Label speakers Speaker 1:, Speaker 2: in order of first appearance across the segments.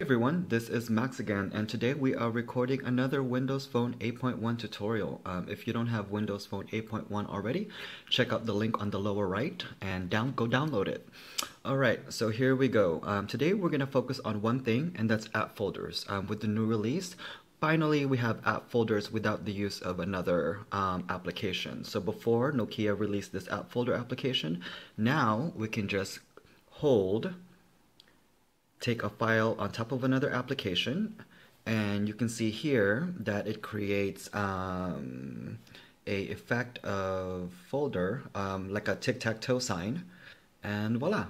Speaker 1: everyone, this is Max again, and today we are recording another Windows Phone 8.1 tutorial. Um, if you don't have Windows Phone 8.1 already, check out the link on the lower right and down go download it. Alright, so here we go. Um, today we're going to focus on one thing, and that's app folders. Um, with the new release, finally we have app folders without the use of another um, application. So before Nokia released this app folder application, now we can just hold take a file on top of another application and you can see here that it creates um, a effect of folder um, like a tic-tac-toe sign and voila.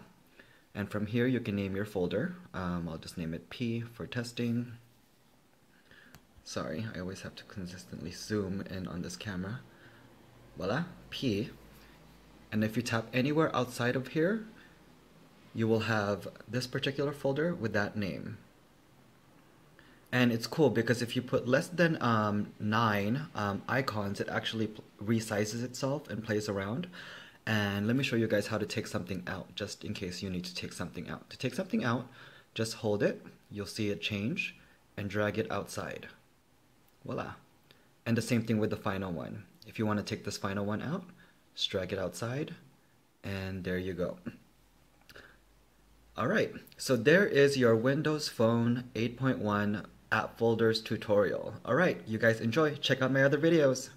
Speaker 1: And from here you can name your folder. Um, I'll just name it P for testing. Sorry I always have to consistently zoom in on this camera. Voila P. And if you tap anywhere outside of here you will have this particular folder with that name. And it's cool because if you put less than um, nine um, icons, it actually resizes itself and plays around. And let me show you guys how to take something out, just in case you need to take something out. To take something out, just hold it, you'll see it change, and drag it outside. Voila. And the same thing with the final one. If you want to take this final one out, just drag it outside, and there you go. Alright, so there is your Windows Phone 8.1 app folders tutorial. Alright, you guys enjoy. Check out my other videos.